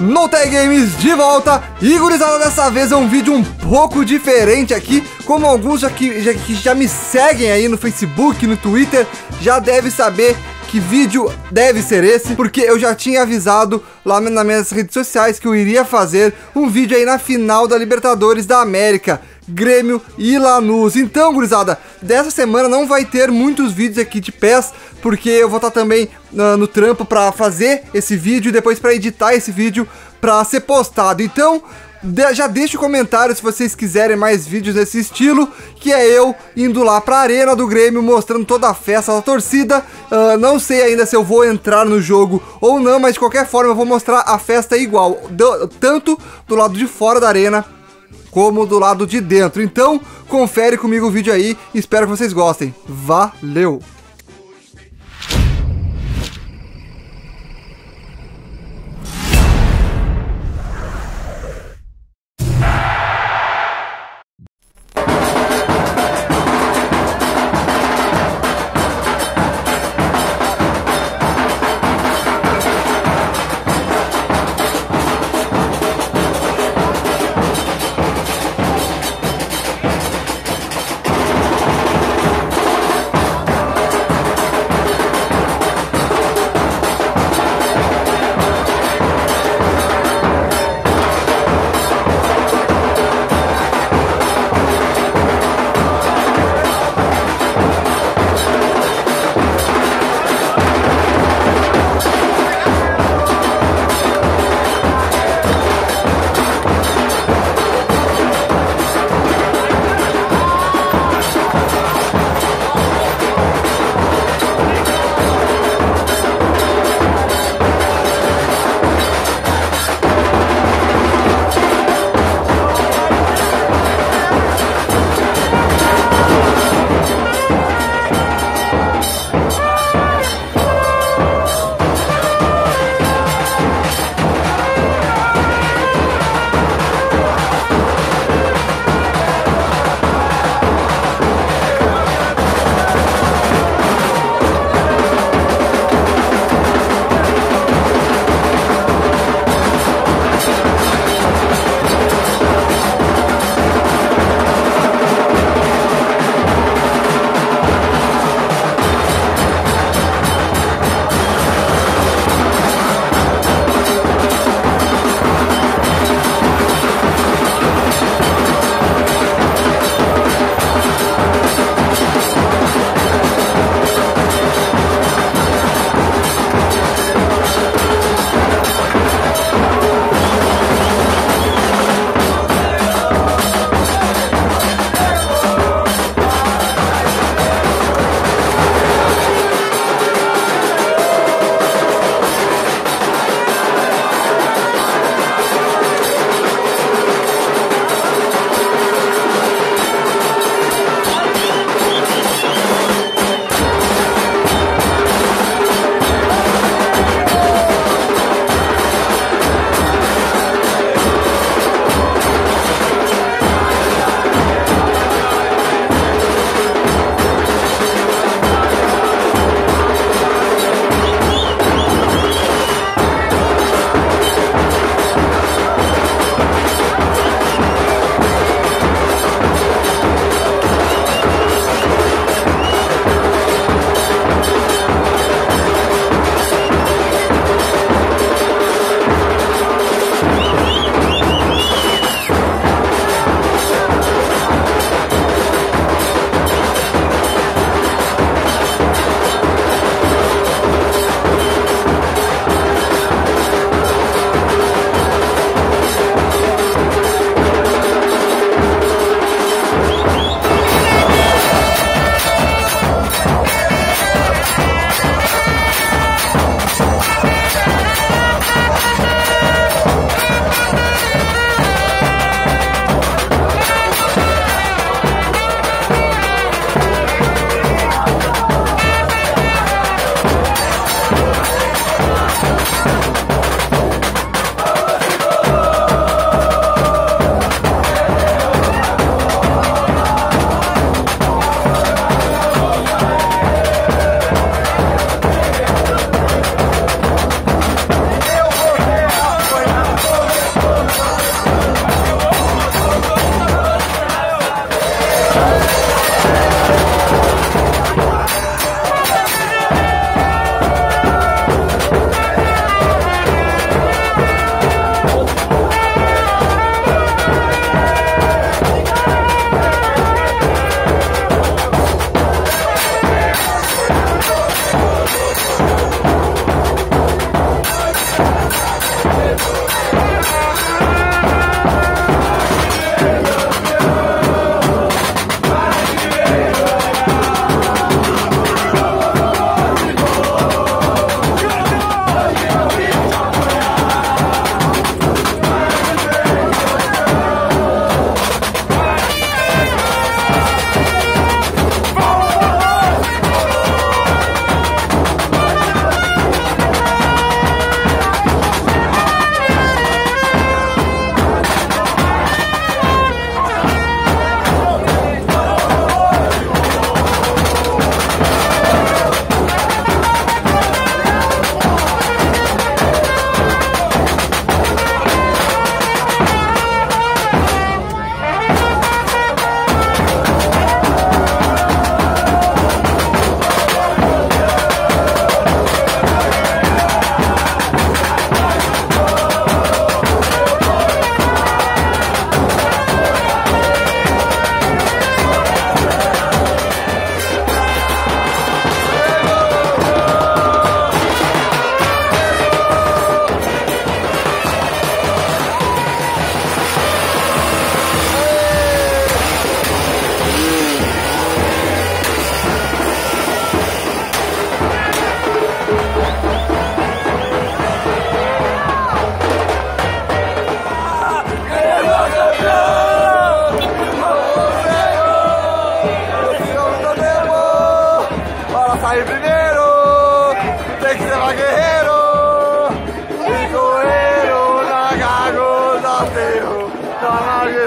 No Games de volta e gurizada, dessa vez é um vídeo um pouco diferente aqui, como alguns já que, já, que já me seguem aí no Facebook, no Twitter, já devem saber que vídeo deve ser esse, porque eu já tinha avisado lá nas minhas redes sociais que eu iria fazer um vídeo aí na final da Libertadores da América. Grêmio e Lanús. Então, gurizada, dessa semana não vai ter muitos vídeos aqui de pés, porque eu vou estar também uh, no trampo para fazer esse vídeo e depois para editar esse vídeo para ser postado. Então, de, já deixa o comentário se vocês quiserem mais vídeos desse estilo, que é eu indo lá pra arena do Grêmio, mostrando toda a festa da torcida. Uh, não sei ainda se eu vou entrar no jogo ou não, mas de qualquer forma eu vou mostrar a festa igual, do, tanto do lado de fora da arena como do lado de dentro. Então, confere comigo o vídeo aí, espero que vocês gostem. Valeu!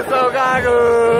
so gagu.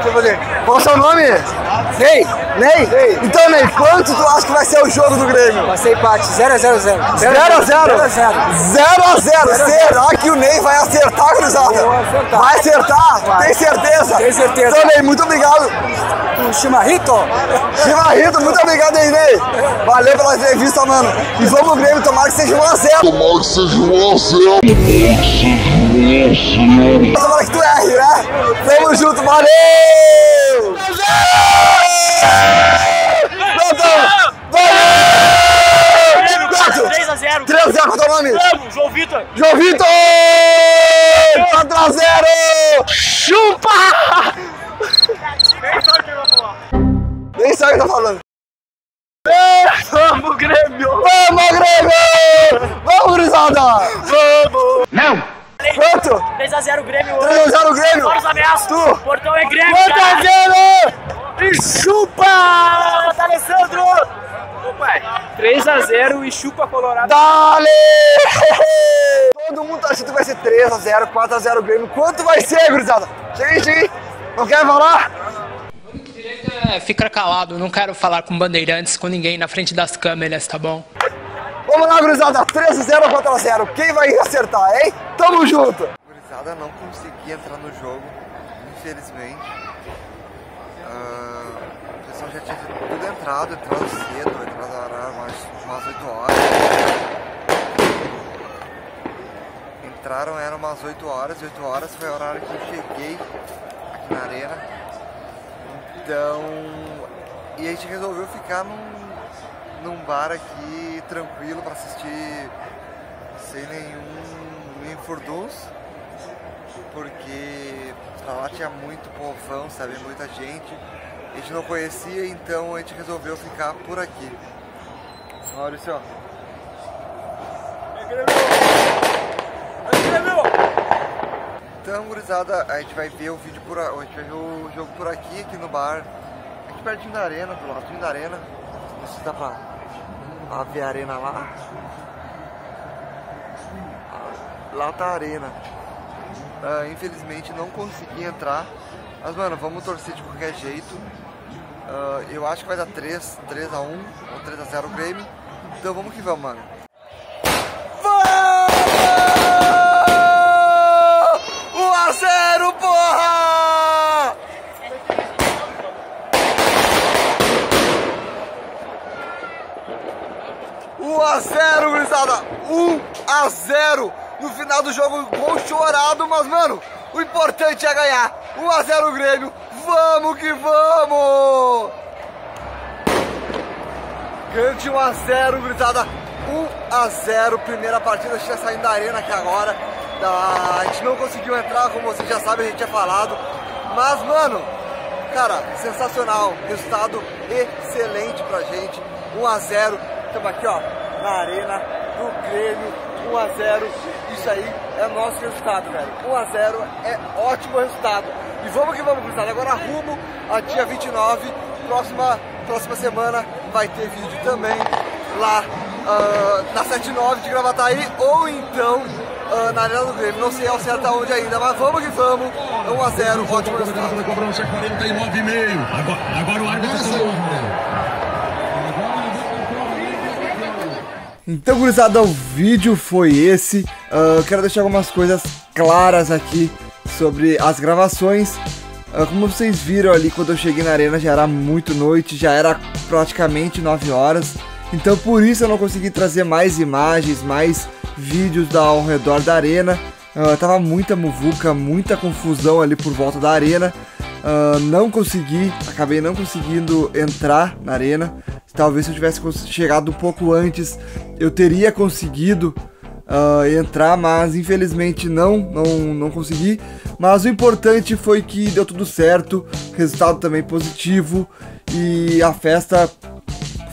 Deixa eu fazer. Qual é o seu nome? Ney, Ney? Ney. Então, Ney, quanto tu acha que vai ser o jogo do Grêmio? vai ser empate. 0 a 0 0 0 a 0 0 a 0 0 a 0 Será que o Ney vai acertar, cruzada? Acertar. Vai acertar? Vai. Tem certeza? Tenho certeza. Então, Ney, muito obrigado. O Chimarrito. Chimarrito, muito obrigado aí, Ney. Valeu pela entrevista, mano. E vamos, Grêmio, tomara que seja 1 a 0 Tomara que seja um a zero. Tomara que erre, né? Tamo junto, valeu! Valeu! Quanto? 3 a 0 3 a 0 qual é o teu nome? Vamos, João Vitor. João Vitor! 4 a 0! Chupa! Nem sabe o que tá falando. Vamos, Grêmio! Vamos, Grêmio! Vamos, gurizada! Vamos! Não! Quanto? 3 a 0 Grêmio 3 a 0 Grêmio! Fora os ameaços! Tu. Portão é Grêmio! 4 a cara. 0! E chupa! Alessandro! 3 a 0 e chupa Colorado. Dale! Todo mundo tá achando que vai ser 3 a 0 4 a 0 Grêmio. Quanto vai ser, gurizada? Chega aí, chega aí. Não quer falar? É, fica calado, não quero falar com bandeirantes, com ninguém na frente das câmeras, tá bom? Vamos lá, gurizada. 3 a 0 4 a 0 Quem vai acertar, hein? Tamo junto! Não consegui entrar no jogo, infelizmente. Ah, o pessoal já tinha tudo entrado, entrado cedo, entrado era umas, umas 8 horas. Entraram, eram umas 8 horas, e 8 horas foi o horário que eu cheguei aqui na arena. Então, e a gente resolveu ficar num, num bar aqui tranquilo para assistir sem nenhum, furduns, porque lá tinha muito povão, sabe, muita gente. A gente não conhecia, então a gente resolveu ficar por aqui. Maurício, Então, gurizada, a gente vai ver o vídeo por a, a gente vai ver o jogo por aqui, aqui no bar, aqui pertinho da arena, do ladinho da arena. Não sei se dá pra, pra ver a arena lá. Ah, Lá tá a arena. Ah, infelizmente não consegui entrar. Mas mano, vamos torcer de qualquer jeito. Ah, eu acho que vai dar 3, 3 a 1 ou 3 a 0 Grêmio. Então vamos que vamos, mano. Vamos! 1 a 0, porra! Um a 0, gurizada! 1 a 0 no final do jogo, gol chorado, mas mano, o importante é ganhar. 1 a 0 Grêmio. Vamos que vamos! Grande 1 a 0, gurizada. 1 a 0, primeira partida, a gente tá saindo da arena aqui agora. A gente não conseguiu entrar, como vocês já sabem, a gente tinha falado. Mas, mano, cara, sensacional. Resultado excelente pra gente. 1 a 0. Estamos aqui, ó, na arena do Grêmio. 1 a 0. Isso aí é nosso resultado, velho. 1 a 0 é ótimo resultado. E vamos que vamos, gurizada. Agora rumo a dia 29. Próxima, próxima semana vai ter vídeo também lá uh, na 79 de Gravataí ou então uh, na Arena do Grêmio. Não sei ao certo aonde ainda, mas vamos que vamos. 1 a 0, ótimo resultado. Da cobrança 49,5. Agora, agora o árbitro Então, gurizada, o vídeo foi esse. Uh, quero deixar algumas coisas claras aqui sobre as gravações. Uh, como vocês viram ali, quando eu cheguei na arena já era muito noite, já era praticamente 9 horas. Então, por isso eu não consegui trazer mais imagens, mais vídeos da, ao redor da arena. Uh, tava muita muvuca, muita confusão ali por volta da arena. Uh, não consegui, acabei não conseguindo entrar na arena. Talvez se eu tivesse chegado um pouco antes, eu teria conseguido uh, entrar, mas infelizmente não, não, não consegui. Mas o importante foi que deu tudo certo, resultado também positivo e a festa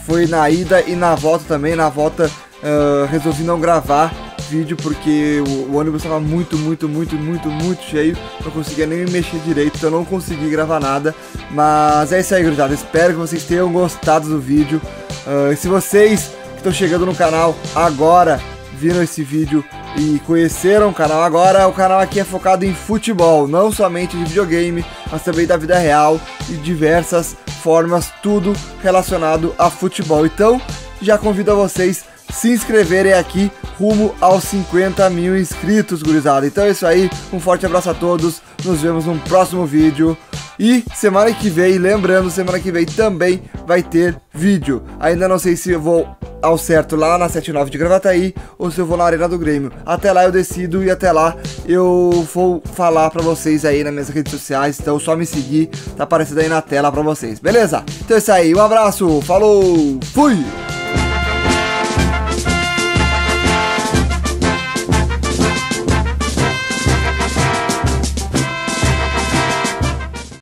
foi na ida e na volta também. Na volta uh, resolvi não gravar vídeo porque o, o ônibus estava muito, muito, muito, muito, muito cheio. Não conseguia nem me mexer direito, então não consegui gravar nada. Mas é isso aí, gurizada. Espero que vocês tenham gostado do vídeo. Uh, se vocês que estão chegando no canal agora viram esse vídeo e conheceram o canal agora, o canal aqui é focado em futebol, não somente de videogame, mas também da vida real e diversas formas, tudo relacionado a futebol. Então, já convido a vocês se inscreverem aqui rumo aos 50 mil inscritos, gurizada. Então é isso aí, um forte abraço a todos, nos vemos no próximo vídeo. E semana que vem, lembrando, semana que vem também vai ter vídeo. Ainda não sei se eu vou ao certo lá na 79 de Gravataí ou se eu vou na Arena do Grêmio. Até lá eu decido e até lá eu vou falar pra vocês aí nas minhas redes sociais. Então só me seguir, tá aparecendo aí na tela pra vocês, beleza? Então é isso aí, um abraço, falou, fui!